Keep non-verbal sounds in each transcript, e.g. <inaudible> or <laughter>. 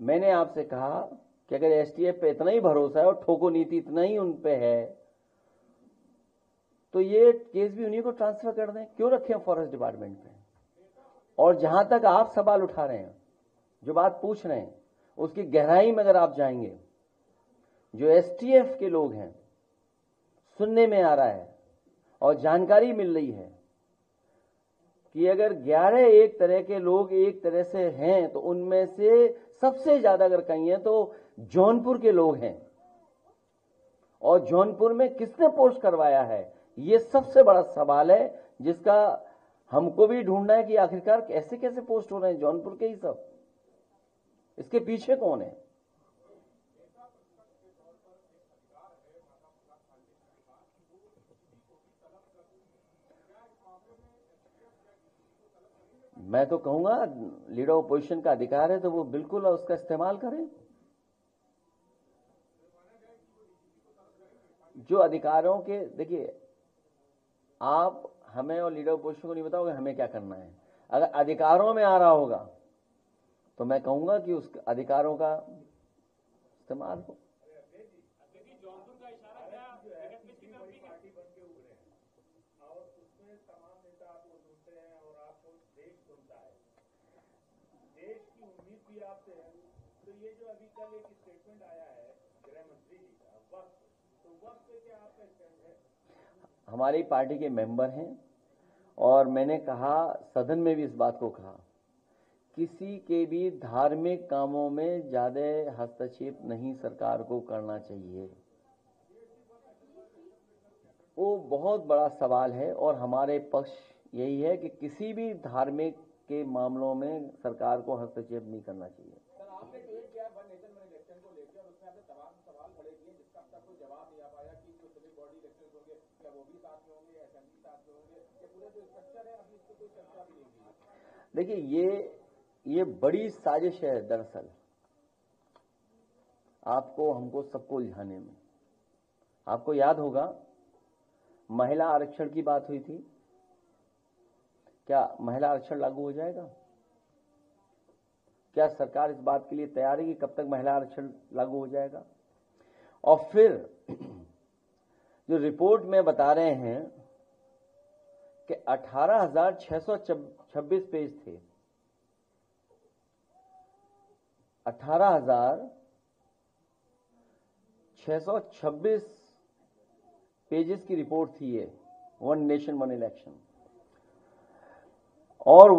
मैंने आपसे कहा कि अगर एसटीएफ पे इतना ही भरोसा है और ठोको नीति इतना ही उन पे है तो ये केस भी उन्हीं को ट्रांसफ़र कर दें। क्यों रखें फॉरेस्ट डिपार्टमेंट पे? और जहाँ तक आप सवाल उठा रहे हैं, जो बात पूछ रहे हैं, उसकी गहराई में अगर आप जाएँगे, जो एसटीएफ के लोग हैं, सुनने में आ रहा है और जानकारी मिल रही है कि अगर 11 एक तरह के लोग एक तरह से हैं तो उनमें से सबसे ज़्यादा अगर कहीं है तो जौनपुर के लोग हैं। और जौनपुर में किसने पोस्ट करवाया है? ये सबसे बड़ा सवाल है, जिसका हमको भी ढूंढना है कि आखिरकार कैसे कैसे पोस्ट हो रहे हैं, जौनपुर के ही सब। इसके पीछे कौन है? मैं तो कहूँगा लीडर ऑपोजिशन का अधिकार है तो वो बिल्कुल उसका इस्तेमाल करें। जो अधिकारों के, देखिए, आप हमें और लीडर ऑपोजिशन को नहीं बताओगे, हमें क्या करना है। अगर अधिकारों में आ रहा होगा तो मैं कहूँगा कि उस अधिकारों का इस्तेमाल हो। तो ये जो अभी कल एक स्टेटमेंट आया है गृह मंत्री जी का वक्त। तो वक्त पे क्या आपका स्टैंड है? हमारी पार्टी के मेंबर हैं और मैंने कहा सदन में भी इस बात को कहा किसी के भी धार्मिक कामों में ज़्यादा हस्तक्षेप नहीं सरकार को करना चाहिए। वो बहुत बड़ा सवाल है और हमारे पक्ष यही है कि किसी भी धार्मिक के मामलों में सरकार को हस्तक्षेप नहीं करना चाहिए सर आपने ट्वीट किया वन नेशन वन इलेक्शन को लेकर और उसमें आपने तमाम सवाल खड़े किए जिसका अब तक कोई जवाब नहीं आ पाया कि जो सिविल बॉडी इलेक्शन होंगे, क्या वो भी साथ में होंगे असेंबली साथ में होंगे, ये पूरा जो स्ट्रक्चर है, अभी इसको कोई चर्चा भी नहीं की देखिए, ये ये बड़ी साजिश है दरअसल। आपको, हमको सबको उलझाने में। आपको याद होगा, महिला आरक्षण की बात हुई थी। क्या महिला आरक्षण लागू हो जाएगा? क्या सरकार इस बात के लिए तैयार है कि कब तक महिला आरक्षण लागू हो जाएगा? और फिर जो रिपोर्ट में बता रहे हैं कि 18,626 पेज थे। 18,626 पेजेस की रिपोर्ट थी ये वन नेशन वन इलेक्शन और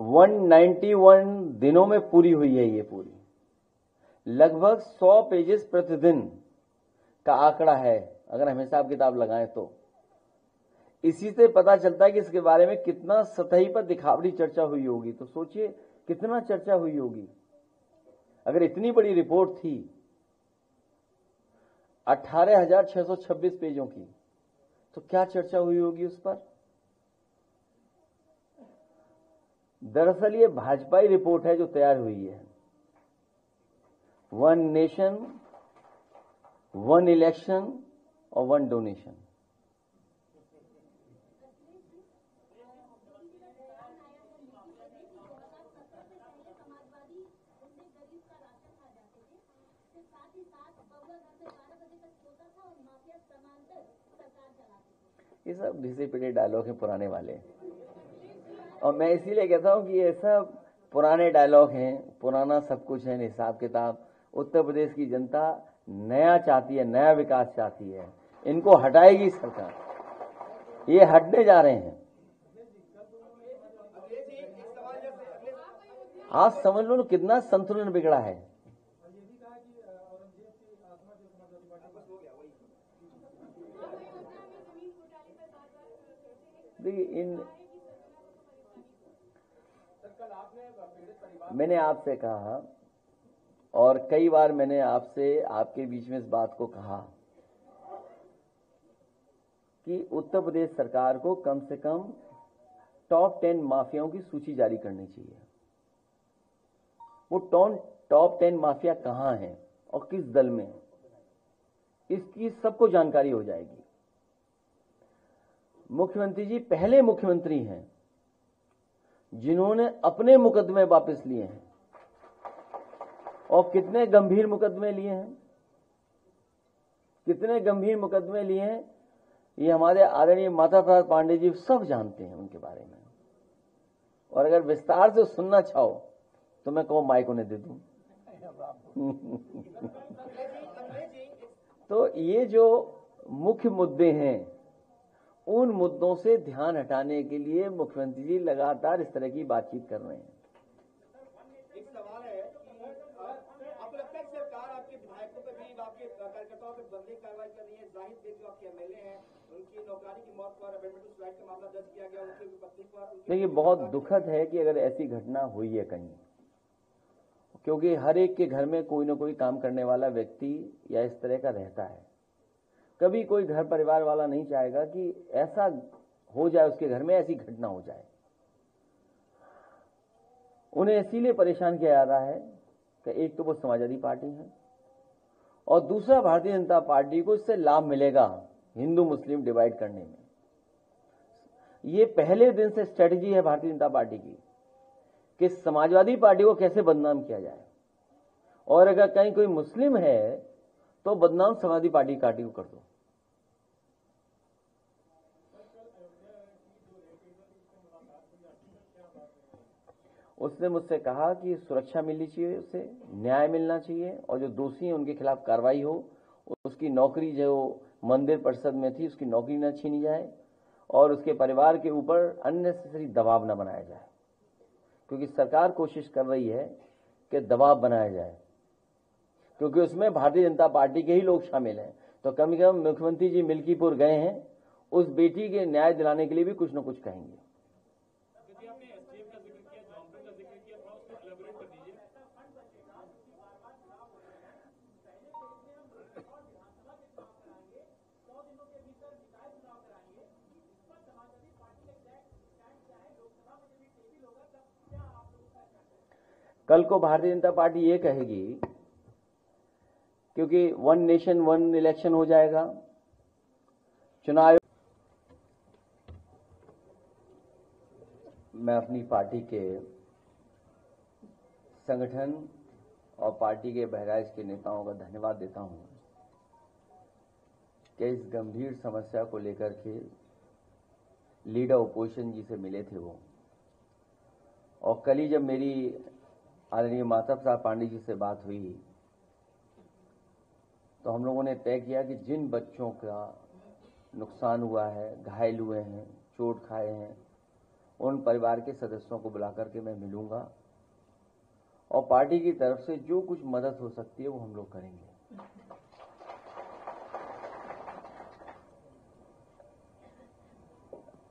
191 दिनों में पूरी हुई है ये पूरी। लगभग 100 पेजेस प्रतिदिन का आंकड़ा है अगर हम हिसाब किताब लगाएँ तो। इसी से पता चलता है कि इसके बारे में कितना सतही पर दिखावटी चर्चा हुई होगी। तो सोचिए कितना चर्चा हुई होगी। अगर इतनी बड़ी रिपोर्ट थी 18,626 पेजों की तो क्या चर्चा हुई होगी उस पर? दरअसल ये भाजपाई रिपोर्ट है जो तैयार हुई है। वन नेशन वन इलेक्शन और वन डोनेशन ये सब घिसे पिटे डायलॉग हैं पुराने वाले। और मैं इसीलिए कहता हूँ कि ये सब पुराने डायलॉग हैं, पुराना सब कुछ है हिसाब किताब। उत्तर प्रदेश की जनता नया चाहती है, नया विकास चाहती है। इनको हटाएगी सरकार। ये हटने जा रहे हैं। आप समझ लो कितना संतुलन बिगड़ा है। देखिए, इन मैंने आपसे कहा और कई बार मैंने आपसे, आपके बीच में इस बात को कहा कि उत्तर प्रदेश सरकार को कम से कम टॉप टेन माफियाओं की सूची जारी करनी चाहिए। वो टॉन टॉप टेन माफिया कहाँ है और किस दल में है? इसकी सबको जानकारी हो जाएगी। मुख्यमंत्री जी, पहले मुख्यमंत्री हैं जिन्होंने अपने मुकदमे वापस लिए हैं। और कितने गंभीर मुकदमे लिए हैं? कितने गंभीर मुकदमे लिए हैं? ये हमारे आदरणीय माता प्रसाद पांडे जी सब जानते हैं उनके बारे में। और अगर विस्तार से सुनना चाहो तो मैं कहूँ माइक उन्हें दे दू। <laughs> तो ये जो मुख्य मुद्दे हैं, उन मुद्दों से ध्यान हटाने के लिए मुख्यमंत्री जी लगातार इस तरह की बातचीत कर रहे हैं एक सवाल है कि आपको लगता है कि सरकार आपके विधायकों पे भी आपके कार्यकर्ताओं पे बदले कार्रवाई कर रही है जाहिद बेग जो आपके एमएलए हैं उनकी नौकरी की मौत पर अमेंडमेंट टू का मामला दर्ज किया गया उनकी पत्नी पर उनकी देखिए बहुत दुखद है कि अगर ऐसी घटना हुई है कहीं क्योंकि हर एक के घर में कोई ना कोई काम करने वाला व्यक्ति या इस तरह का रहता है। कभी कोई घर परिवार वाला नहीं चाहेगा कि ऐसा हो जाए उसके घर में ऐसी घटना हो जाए। उन्हें इसीलिए परेशान किया जा रहा है कि एक तो वो समाजवादी पार्टी है और दूसरा भारतीय जनता पार्टी को इससे लाभ मिलेगा। हिंदू मुस्लिम डिवाइड करने में। ये पहले दिन से स्ट्रेटजी है भारतीय जनता पार्टी की कि समाजवादी पार्टी को कैसे बदनाम किया जाए। और अगर कहीं कोई मुस्लिम है तो बदनाम समाजवादी पार्टी पार्टी को कर दो। उसने मुझसे कहा कि सुरक्षा मिलनी चाहिए, उसे न्याय मिलना चाहिए, और जो दोषी हैं उनके खिलाफ कार्रवाई हो, उसकी नौकरी जो मंदिर परिषद में थी, उसकी नौकरी न छीनी जाए और उसके परिवार के ऊपर अननेसेसरी दबाव न बनाया जाए। क्योंकि सरकार कोशिश कर रही है कि दबाव बनाया जाए। क्योंकि उसमें भारतीय जनता पार्टी के ही लोग शामिल हैं। तो कम से कम मुख्यमंत्री जी मिल्कीपुर गए हैं, उस बेटी के न्याय दिलाने के लिए भी कुछ न कुछ कहेंगे। कल को भारतीय जनता पार्टी ये कहेगी, क्योंकि वन नेशन वन इलेक्शन हो जाएगा। चुनाव मैं अपनी पार्टी के संगठन और पार्टी के बहराइच के नेताओं का धन्यवाद देता हूँ कि इस गंभीर समस्या को लेकर के लीडर ओपोजिशन जी से मिले थे वो। और कल ही जब मेरी आदरणीय माता प्रसाद पांडे जी से बात हुई। तो हम लोगों ने तय किया कि जिन बच्चों का नुकसान हुआ है, घायल हुए हैं, चोट खाए हैं, उन परिवार के सदस्यों को बुला करके मैं मिलूँगा और पार्टी की तरफ़ से जो कुछ मदद हो सकती है वो हम लोग करेंगे।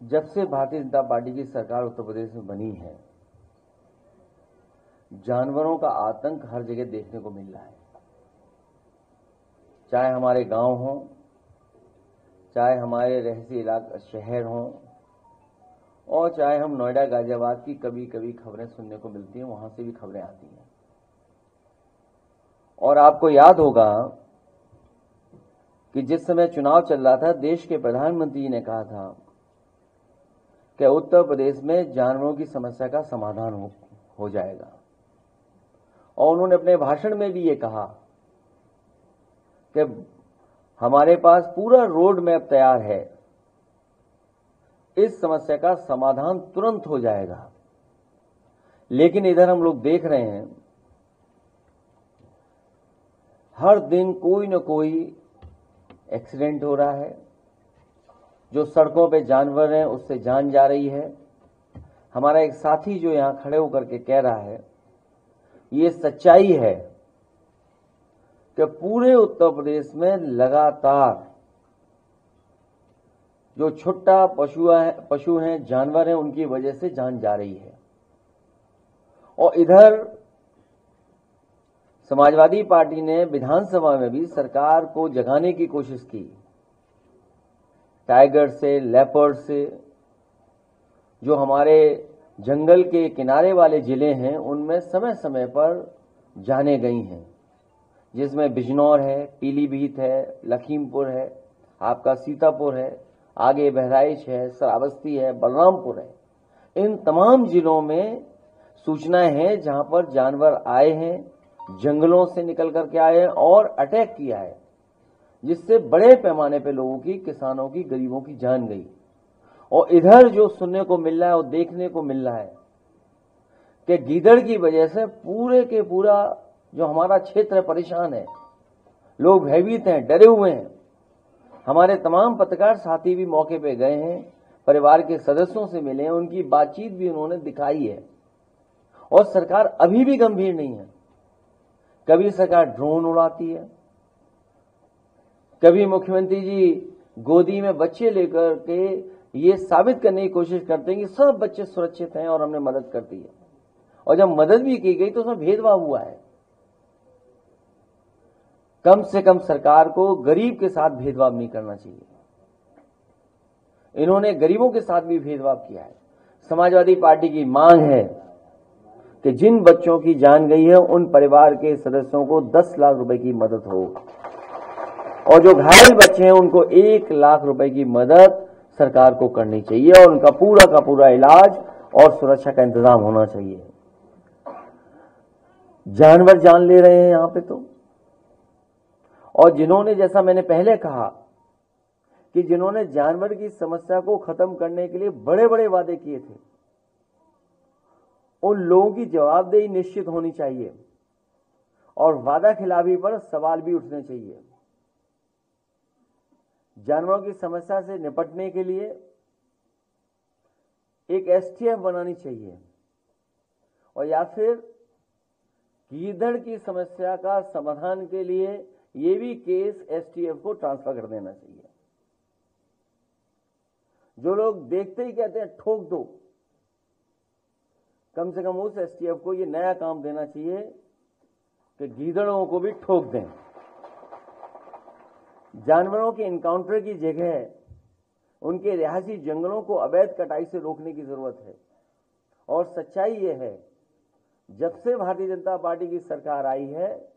जब से भारतीय जनता पार्टी की सरकार उत्तर प्रदेश में बनी है जानवरों का आतंक हर जगह देखने को मिल रहा है। चाहे हमारे गाँव हो चाहे हमारे रहसी इलाका शहर हो और चाहे हम नोएडा गाजियाबाद की कभी कभी खबरें सुनने को मिलती हैं वहाँ से भी खबरें आती हैं। और आपको याद होगा कि जिस समय चुनाव चल रहा था देश के प्रधानमंत्री ने कहा था कि उत्तर प्रदेश में जानवरों की समस्या का समाधान हो, हो जाएगा। और उन्होंने अपने भाषण में भी ये कहा कि हमारे पास पूरा रोड मैप तैयार है। इस समस्या का समाधान तुरंत हो जाएगा। लेकिन इधर हम लोग देख रहे हैं, हर दिन कोई न कोई एक्सीडेंट हो रहा है। जो सड़कों पे जानवर हैं, उससे जान जा रही है। हमारा एक साथी जो यहाँ खड़े होकर के कह रहा है ये सच्चाई है कि पूरे उत्तर प्रदेश में लगातार जो छुट्टा पशु है, पशु हैं जानवर हैं उनकी वजह से जान जा रही है। और इधर समाजवादी पार्टी ने विधानसभा में भी सरकार को जगाने की कोशिश की। टाइगर से लेपर्ड से जो हमारे जंगल के किनारे वाले ज़िले हैं, उनमें समय समय पर जाने गई हैं। जिसमें बिजनौर है, पीलीभीत है, लखीमपुर है, आपका सीतापुर है, आगे बहराइच है, श्रावस्ती है, बलरामपुर है। इन तमाम जिलों में सूचनाएँ हैं, जहाँ पर जानवर आए हैं, जंगलों से निकल करके आए हैं और अटैक किया है, जिससे बड़े पैमाने पे लोगों की, किसानों की, गरीबों की जान गई। और इधर जो सुनने को मिल रहा है और देखने को मिल रहा है, कि गीदड़ की वजह से पूरे के पूरा जो हमारा क्षेत्र परेशान है, लोग भयभीत हैं, डरे हुए हैं। हमारे तमाम पत्रकार साथी भी मौके पे गए हैं, परिवार के सदस्यों से मिले हैं, उनकी बातचीत भी उन्होंने दिखाई है। और सरकार अभी भी गंभीर नहीं है। कभी सरकार ड्रोन उड़ाती है, कभी मुख्यमंत्री जी गोदी में बच्चे लेकर के ये साबित करने की कोशिश करते हैं कि सब बच्चे सुरक्षित हैं और हमने मदद कर दी है। और जब मदद भी की गई तो उसमें भेदभाव हुआ है। कम से कम सरकार को गरीब के साथ भेदभाव नहीं करना चाहिए। इन्होंने गरीबों के साथ भी भेदभाव किया है। समाजवादी पार्टी की मांग है कि जिन बच्चों की जान गई है, उन परिवार के सदस्यों को 10 लाख रुपए की मदद हो। और जो घायल बच्चे हैं, उनको एक लाख रुपए की मदद सरकार को करनी चाहिए और उनका पूरा का पूरा इलाज और सुरक्षा का इंतज़ाम होना चाहिए। जानवर जान ले रहे हैं यहाँ पे तो। और जिन्होंने, जैसा मैंने पहले कहा, कि जिन्होंने जानवर की समस्या को खत्म करने के लिए बड़े बड़े वादे किए थे, उन लोगों की जवाबदेही निश्चित होनी चाहिए और वादा खिलाफी पर सवाल भी उठने चाहिए। जानवरों की समस्या से निपटने के लिए एक एसटीएफ बनानी चाहिए। और या फिर गीदड़ की समस्या का समाधान के लिए ये भी केस एसटीएफ को ट्रांसफ़र कर देना चाहिए। जो लोग देखते ही कहते हैं, ठोक दो। कम से कम उस एसटीएफ को ये नया काम देना चाहिए कि गीदड़ों को भी ठोक दें। जानवरों के इनकाउंटर की जगह उनके रिहायशी जंगलों को अवैध कटाई से रोकने की ज़रूरत है। और सच्चाई यह है, जब से भारतीय जनता पार्टी की सरकार आई है,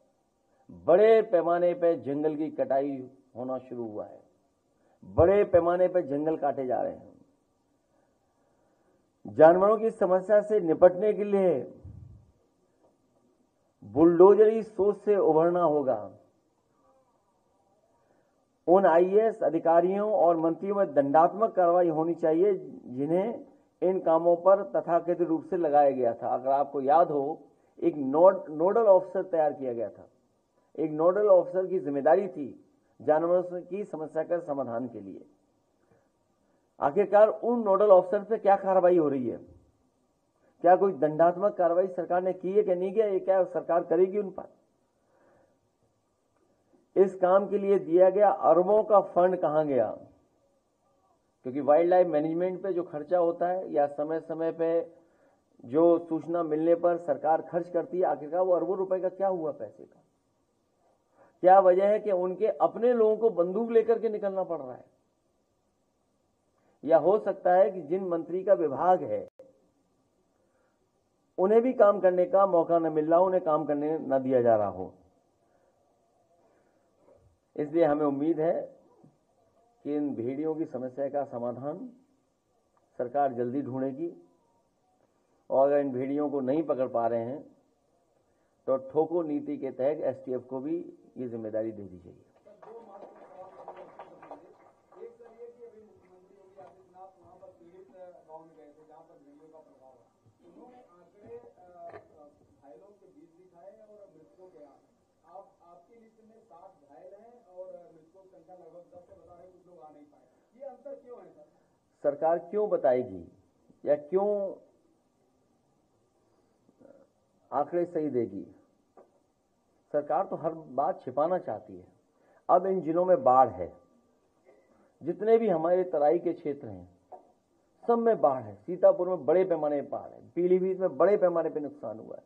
बड़े पैमाने पर जंगल की कटाई होना शुरू हुआ है। बड़े पैमाने पर जंगल काटे जा रहे हैं। जानवरों की समस्या से निपटने के लिए बुलडोजरी सोच से उभरना होगा। उन आईएएस अधिकारियों और मंत्रियों में दंडात्मक कार्रवाई होनी चाहिए, जिन्हें इन कामों पर तथाकथित रूप से लगाया गया था। अगर आपको याद हो, एक नोड, नोडल ऑफिसर तैयार किया गया था। एक नोडल ऑफिसर की ज़िम्मेदारी थी जानवरों की समस्या का समाधान के लिए। आखिरकार उन नोडल ऑफिसर पे क्या कार्रवाई हो रही है? क्या कोई दंडात्मक कार्रवाई सरकार ने की है कि नहीं किया ये क्या सरकार करेगी उन पर? इस काम के लिए दिया गया अरबों का फंड कहाँ गया? क्योंकि वाइल्ड लाइफ मैनेजमेंट पे जो खर्चा होता है या समय समय पे जो सूचना मिलने पर सरकार खर्च करती है, आखिरकार वो अरबों रुपए का क्या हुआ पैसे का? क्या वजह है कि उनके अपने लोगों को बंदूक लेकर के निकलना पड़ रहा है? या हो सकता है कि जिन मंत्री का विभाग है, उन्हें भी काम करने का मौका न मिल रहा उन्हें काम करने न दिया जा रहा हो। इसलिए हमें उम्मीद है कि इन भेड़ियों की समस्या का समाधान सरकार जल्दी ढूंढेगी और अगर इन भेड़ियों को नहीं पकड़ पा रहे हैं तो ठोको नीति के तहत एसटीएफ को भी ये ज़िम्मेदारी दे दी जाएगी एक सर ये कि अभी मुख्यमंत्री योगी आदित्यनाथ वहाँ पर पीड़ित गाँव में गए थे जहाँ पर वीडियो का प्रभाव है उन्होंने आंकड़े अ, अ, घायलों के बीच दिखाए और मृतकों के यहाँ आप आपकी लिस्ट में सात घायल हैं और मृतकों की संख्या लगभग दस से बता रहे कुछ लोग आ नहीं पाए ये अंतर क्यों है सर सरकार क्यों बताएगी? या क्यों आंकड़े सही देगी? सरकार तो हर बात छिपाना चाहती है। अब इन जिलों में बाढ़ है। जितने भी हमारे तराई के क्षेत्र हैं, सब में बाढ़ है। सीतापुर में बड़े पैमाने पर बाढ़ है। पीलीभीत में बड़े पैमाने पर नुकसान हुआ है।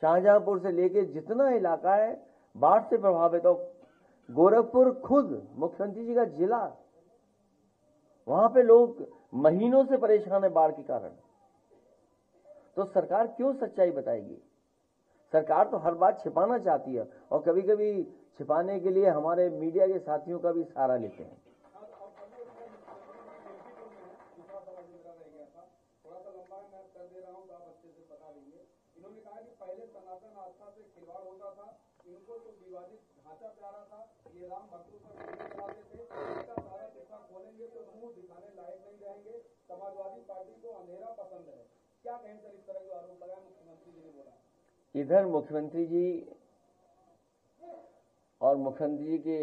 शाहजहांपुर से लेके जितना इलाका है, बाढ़ से प्रभावित हो, गोरखपुर खुद मुख्यमंत्री जी का जिला वहाँ पे लोग महीनों से परेशान है बाढ़ के कारण। तो सरकार क्यों सच्चाई बताएगी? सरकार तो हर बात छिपाना चाहती है और कभी कभी छिपाने के लिए हमारे मीडिया के साथियों का भी सहारा लेते हैं। खिलवाड़ होता था, इनको तो विवादित ढांचा प्यारा था, ये राम भक्तों का समाजवादी पार्टी को अंधेरा पसंद है। क्या कहें सर इस तरह जो आरोप लगाया मुख्यमंत्री जी ने बोला। इधर मुख्यमंत्री जी और मुख्यमंत्री जी के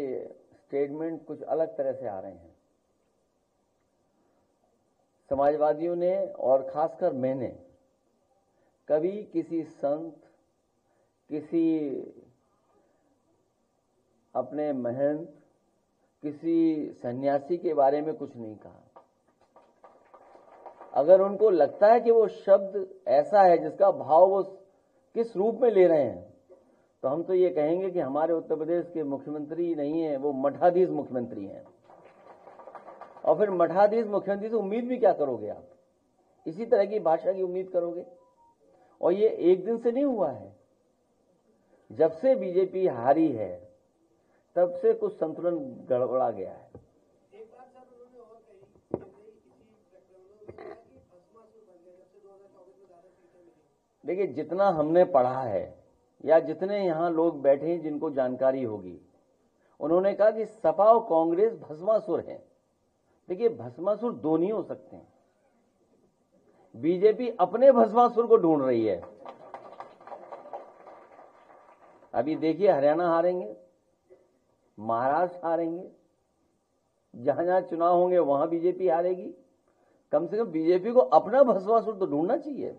स्टेटमेंट कुछ अलग तरह से आ रहे हैं। समाजवादियों ने और खासकर मैंने कभी किसी संत, किसी अपने महंत, किसी सन्यासी के बारे में कुछ नहीं कहा। अगर उनको लगता है कि वो शब्द ऐसा है जिसका भाव वो किस रूप में ले रहे हैं तो हम तो ये कहेंगे कि हमारे उत्तर प्रदेश के मुख्यमंत्री नहीं है, वो मठाधीश मुख्यमंत्री हैं। और फिर मठाधीश मुख्यमंत्री से उम्मीद भी क्या करोगे आप? इसी तरह की भाषा की उम्मीद करोगे? और ये एक दिन से नहीं हुआ है। जब से बीजेपी हारी है, तब से कुछ संतुलन गड़बड़ा गया है एक बात सर उन्होंने और कही कि भाई इसी प्रकरणों में है कि भस्मासुर बन गया जब से 2024 में ज़्यादा सीटें मिली देखिए, जितना हमने पढ़ा है, या जितने यहाँ लोग बैठे हैं जिनको जानकारी होगी, उन्होंने कहा कि सपा और कांग्रेस भस्मासुर हैं। देखिए, भस्मासुर दो नहीं हो सकते हैं। बीजेपी अपने भस्मासुर को ढूंढ रही है। अभी देखिए, हरियाणा हारेंगे, महाराष्ट्र हारेंगे, जहाँ जहाँ चुनाव होंगे वहाँ बीजेपी हारेगी। कम से कम बीजेपी को अपना भस्मासुर तो ढूंढना चाहिए।